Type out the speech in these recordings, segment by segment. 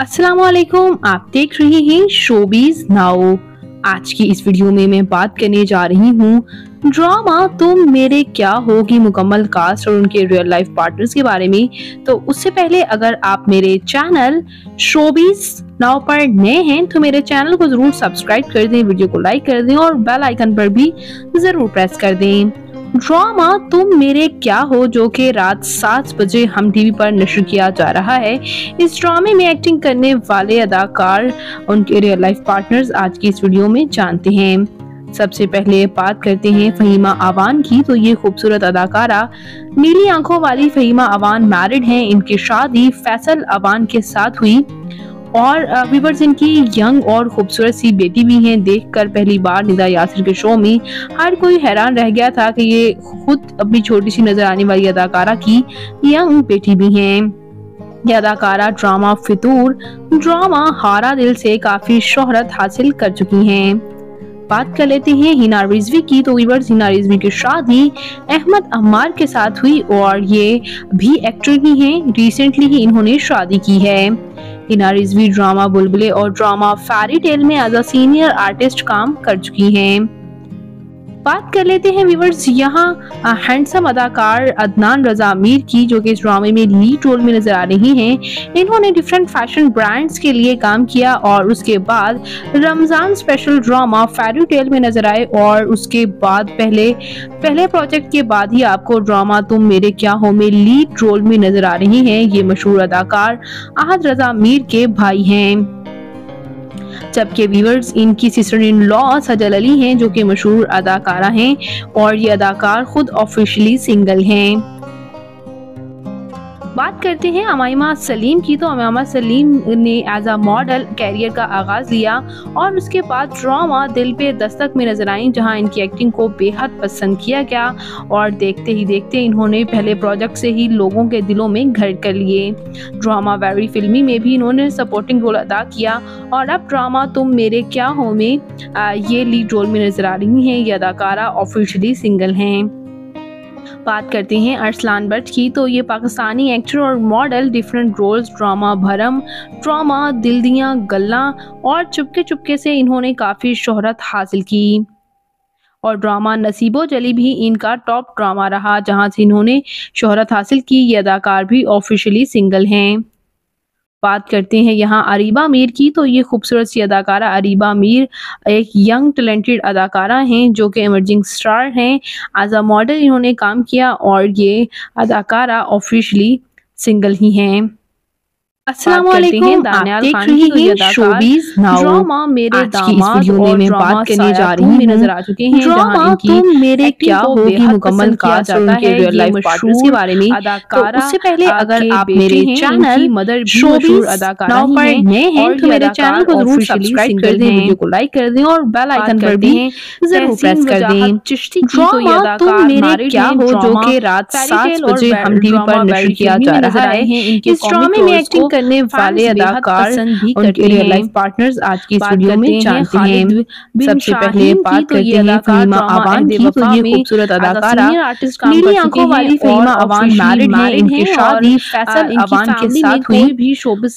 السلام علیکم، آپ دیکھ رہے ہیں شوبیز ناؤ۔ آج کی اس ویڈیو میں میں بات کرنے جا رہی ہوں۔ ڈراما تم میرے کیا ہوگی مکمل کاسٹ اور ان کے ریئل لائف پارٹنرز کے بارے میں۔ تو اس سے پہلے اگر آپ میرے چینل شوبیز ناؤ پر نئے ہیں، تو میرے چینل کو ضرور سبسکرائب کر دیں، ویڈیو کو لائک کر دیں اور بیل آئیکن پر بھی ضرور پریس کر دیں۔ ڈراما تم میرے کیا ہو جو کہ رات سات بجے ہم ٹی وی پر نشر کیا جا رہا ہے؟ اس ڈرامے میں ایکٹنگ کرنے والے اداکار ان کے ریئل لائف پارٹنرز آج کی اس ویڈیو میں جانتے ہیں۔ سب سے پہلے بات کرتے ہیں فہیمہ آوان کی، تو یہ خوبصورت اداکارہ نیلی آنکھوں والی فہیمہ آوان میرڈ ہیں۔ ان کی شادی فیصل آوان کے ساتھ ہوئی۔ اور ویورز ان کی ینگ اور خوبصورت سی بیٹی بھی ہیں، دیکھ کر پہلی بار ندا یاسر کے شو میں ہر کوئی حیران رہ گیا تھا کہ یہ خود اپنی چھوٹی سی نظر آنے والی اداکارہ کی ینگ بیٹی بھی ہیں۔ یہ اداکارہ ڈراما فطور ڈراما ہارا دل سے کافی شہرت حاصل کر چکی ہیں۔ بات کر لیتے ہیں ہینا رضوی کی، تو ویورز ہینا رضوی کی شادی احمد عمار کے ساتھ ہوئی اور یہ بھی ایکٹر بھی ہیں۔ ریسنٹلی ہی انہوں نے شادی کی ہے۔ ہینا رضوی ڈراما بلبلے اور ڈراما فیری ٹیل میں ایز اے سینئر آرٹسٹ کام کر چکی ہیں۔ بات کر لیتے ہیں ویورز، یہاں ہینڈسم اداکار عدنان رضا میر کی، جو کہ اس ڈرامے میں لیڈ رول میں نظر آ رہی ہیں۔ انہوں نے ڈیفرنٹ فیشن برانڈز کے لیے کام کیا اور اس کے بعد Ramzan special drama fairy tale میں نظر آئے اور اس کے بعد پہلے پہلے پروجیکٹ کے بعد ہی آپ کو ڈراما تم میرے کیا ہو میں لیڈ رول میں نظر آ رہی ہیں۔ یہ مشہور اداکار احد رضا میر کے بھائی ہیں۔ جبکہ ویورز ان کی سسٹر ان لا سجل علی ہیں جو کہ مشہور اداکارہ ہیں اور یہ اداکار خود آفیشلی سنگل ہیں۔ بات کرتے ہیں امائمہ سلیم کی۔ تو امائمہ سلیم نے ایز اے ماڈل کیریئر کا آغاز لیا اور اس کے بعد ڈراما دل پہ دستک میں نظر آئیں، جہاں ان کی ایکٹنگ کو بے حد پسند کیا گیا اور دیکھتے ہی دیکھتے انہوں نے پہلے پروجیکٹ سے ہی لوگوں کے دلوں میں گھر کر لیے۔ ڈراما ویری فلمی میں بھی انہوں نے سپورٹنگ رول ادا کیا اور اب ڈراما تم میرے کیا ہو میں یہ لیڈ رول میں نظر آ رہی ہیں۔ یہ اداکارہ آفیشلی سنگل ہیں۔ بات کرتے ہیں ارسلان بٹ کی، تو یہ پاکستانی ایکٹر اور model different roles drama Bharam drama Dil Diyan, Gallan, اور چپکے چپکے سے انہوں نے کافی شہرت حاصل کی۔ اور ڈراما نصیب و جلی بھی ان کا ٹاپ ڈراما رہا، جہاں سے انہوں نے شہرت حاصل کی، یہ اداکار بھی آفیشلی سنگل ہیں۔ بات کرتے ہیں یہاں اریبہ میر کی، تو یہ خوبصورت سی اداکارہ اریبہ میر ایک ینگ ٹیلنٹڈ اداکارہ ہیں جو کہ ایمرجنگ سٹار ہیں۔ ایز اے ماڈل انہوں نے کام کیا اور یہ اداکارہ آفیشلی سنگل ہی ہیں۔ السلام علیکم آپ دیکھ رہی ہیں شوبیز ناؤ۔ ڈراما میرے داماد اور میں بات کرنے جا رہی ہوں۔ نظر آ چکے ہیں ڈراما تم میرے کیا ہوگی مکمل کاسٹ اور ان کے ریئل لائف پارٹنرز کے بارے میں۔ تو اس سے پہلے اگر آپ میرے چینل مدر شوبیز ناؤ پر نئے ہیں تو میرے چینل کو ضرور سبسکرائب کر دیں ویڈیو کو لائک کر دیں اور بیل آئیکن پر بھی ضرور پریس کر دیں۔ ڈراما تم میرے کیا ہو جو کہ رات سات بجے ہم ٹی وی پر نشر کیا جا رہا ہے۔ اس ڈرامے میں ایکٹنگ کرنے والے اداکار ان کے ریئل لائف پارٹنرز آج کی اس ویڈیو میں جانتے ہیں۔ سب سے پہلے بات کرتے ہیں فہیمہ آوان کی تو یہ خوبصورت اداکارہ نیلی آنکھوں والی فہیمہ آوان میرڈ ہیں ان کی شادی فیصل آوان کے ساتھ ہوئی۔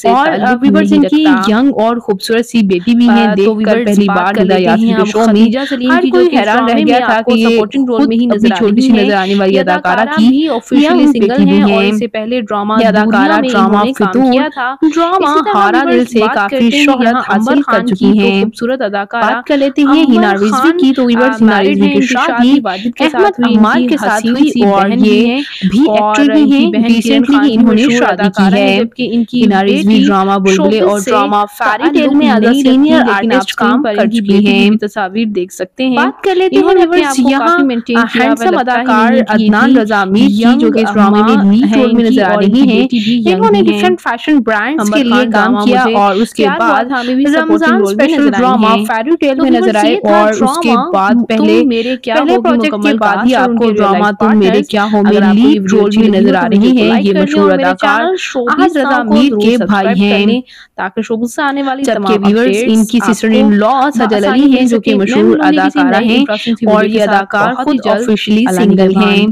اور ویورز ان کی ینگ اور خوبصورت سی بیٹی بھی ہیں۔ دیکھ کر پہلی بار ندا یاسر کے شو میں۔ ہر کوئی حیران رہ گیا تھا کہ یہ خود اپنی چھوٹی سی نظر آنے والی اداکارہ کی ینگ بیٹی بھی ہیں یہ اداکارہ ڈراما فطور ڈراما ہارا دل سے کافی شہرت حاصل کر چکی ہیں۔ خوبصورت اداکارہ بات کر لیتے ہیں ہینا رضوی کی تو ویورز ہینا رضوی کی شادی احمد عمار کے ساتھ ہوئی اور یہ بھی ایکٹر بھی ہیں ریسنٹلی ہی انہوں نے شادی کی ہے ہینا رضوی ڈراما بلبلے اور ڈراما فیری ٹیل میں ایز اے سینئر آرٹسٹ کام کر چکی ہیں۔ تصاویر دیکھ سکتے ہیں۔ بات کر لیتے ہیں ویورز یہاں ہینڈسم اداکار عدنان رضا میر کی جو کہ اس ڈرامے میں لیڈ رول میں نظر آ رہی ہیں انہوں نے ڈیفرنٹ فیشن برانڈز کے لیے کام کیا اور اس کے بعد Ramzan special drama fairy tale میں نظر آئے اور اس کے بعد پہلے پہلے پروجیکٹ کے بعد ہی آپ کو ڈراما تم میرے کیا ہو میں لیڈ رول میں نظر آ رہی ہیں یہ مشہور اداکار احد رضا میر کے بھائی ہیں۔ تاکہ شوبز سے آنے والی جبکہ ویورز ان کی سسٹر ان لا سجل علی ہیں جو کہ مشہور اداکارہ ہیں اور یہ اداکار خود آفیشلی سنگل ہیں۔